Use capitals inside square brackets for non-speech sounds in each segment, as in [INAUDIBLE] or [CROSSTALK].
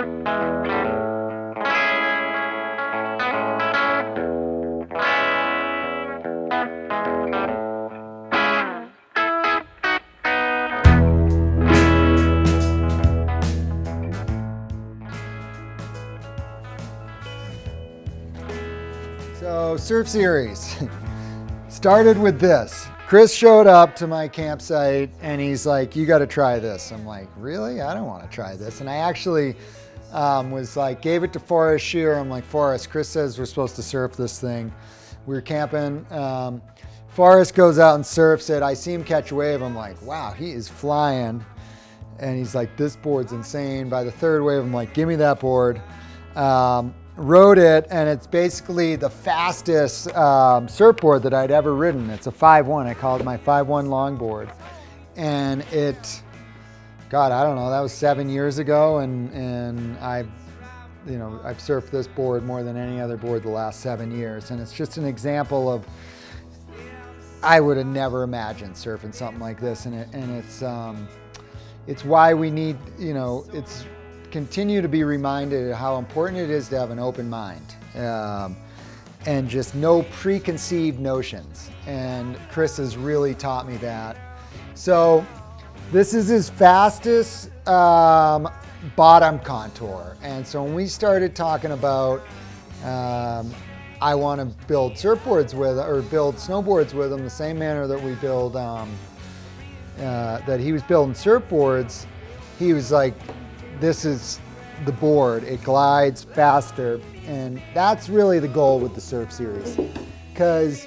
So Surf Series [LAUGHS] started with this. Chris showed up to my campsite and he's like, you gotta try this. I'm like, really? I don't wanna try this. And I actually um, was like, gave it to Forrest Shearer. I'm like, Forrest, Chris says we're supposed to surf this thing. We were camping. Um, Forrest goes out and surfs it. I see him catch a wave. I'm like, wow, he is flying. And he's like, this board's insane. By the third wave, I'm like, give me that board. Um, rode it, and it's basically the fastest um, surfboard that I'd ever ridden. It's a 5.1. I call it my 5.1 longboard. And it, God, I don't know, that was seven years ago, and, and I've, you know, I've surfed this board more than any other board the last seven years. And it's just an example of, I would have never imagined surfing something like this. And, it, and it's, um, it's why we need, you know, it's continue to be reminded of how important it is to have an open mind um, and just no preconceived notions. And Chris has really taught me that. So this is his fastest um, bottom contour. And so when we started talking about um, I want to build surfboards with or build snowboards with him the same manner that we build um, uh, that he was building surfboards. He was like, this is the board. It glides faster. And that's really the goal with the Surf Series. Because,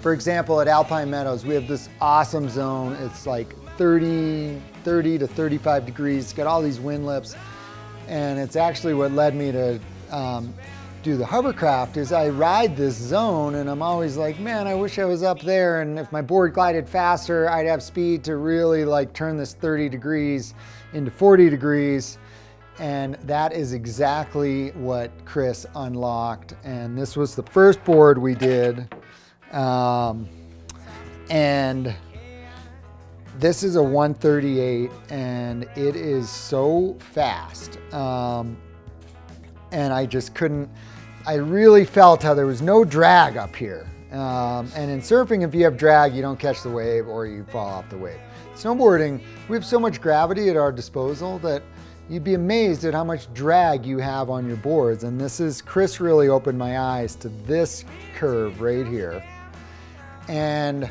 for example, at Alpine Meadows, we have this awesome zone. It's like 30, 30 to 35 degrees. It's got all these wind lips. And it's actually what led me to um, do the hovercraft is I ride this zone and I'm always like, man, I wish I was up there. And if my board glided faster, I'd have speed to really like turn this 30 degrees into 40 degrees. And that is exactly what Chris unlocked. And this was the first board we did. Um, and this is a 138 and it is so fast. Um, and I just couldn't, I really felt how there was no drag up here. Um, and in surfing, if you have drag, you don't catch the wave or you fall off the wave. Snowboarding, we have so much gravity at our disposal that you'd be amazed at how much drag you have on your boards. And this is, Chris really opened my eyes to this curve right here. And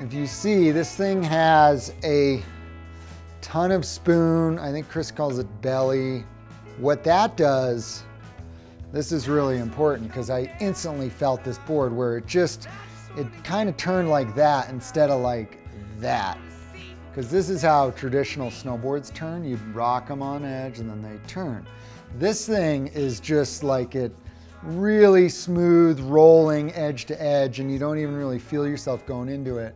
if you see, this thing has a ton of spoon. I think Chris calls it belly. What that does, this is really important because I instantly felt this board where it just, it kind of turned like that instead of like that. Because this is how traditional snowboards turn. You rock them on edge and then they turn. This thing is just like it really smooth, rolling edge to edge, and you don't even really feel yourself going into it.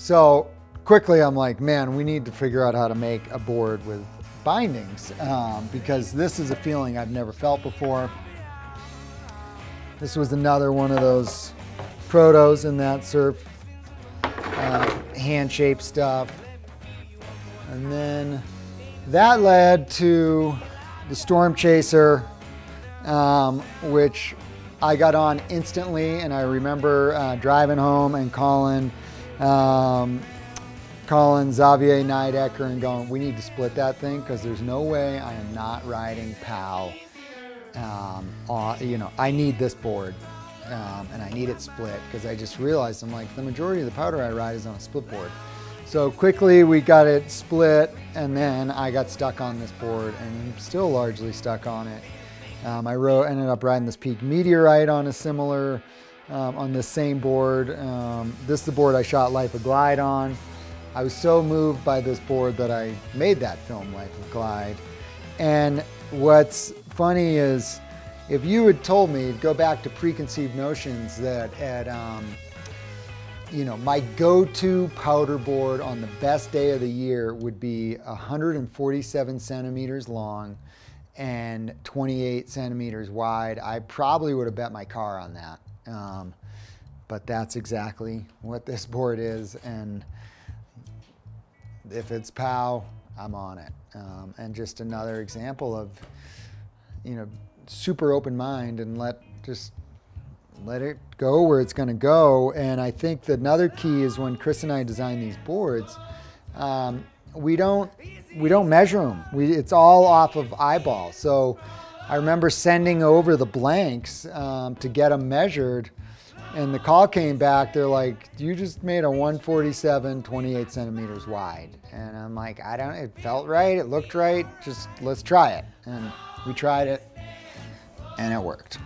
So quickly I'm like, man, we need to figure out how to make a board with bindings um, because this is a feeling I've never felt before. This was another one of those protos in that surf uh, hand-shaped stuff. And then that led to the Storm Chaser, um, which I got on instantly. And I remember uh, driving home and calling um, calling Xavier Neidecker and going, we need to split that thing because there's no way I am not riding POW. Um, you know, I need this board um, and I need it split because I just realized I'm like, the majority of the powder I ride is on a split board. So quickly we got it split and then I got stuck on this board and I'm still largely stuck on it. Um, I wrote, ended up riding this Peak Meteorite on a similar, um, on this same board. Um, this is the board I shot Life of Glide on. I was so moved by this board that I made that film, Life of Glide. And what's funny is, if you had told me, go back to preconceived notions that at, um, you know, my go-to powder board on the best day of the year would be 147 centimeters long and 28 centimeters wide, I probably would have bet my car on that. Um, but that's exactly what this board is. And if it's POW, I'm on it. Um, and just another example of, you know, super open mind and let just let it go where it's going to go. And I think that another key is when Chris and I design these boards, um, we don't we don't measure them. We, it's all off of eyeball. So I remember sending over the blanks um, to get them measured and the call came back. They're like, "You just made a 147, 28 centimeters wide." And I'm like, "I don't. It felt right. It looked right. Just let's try it." And we tried it, and it worked.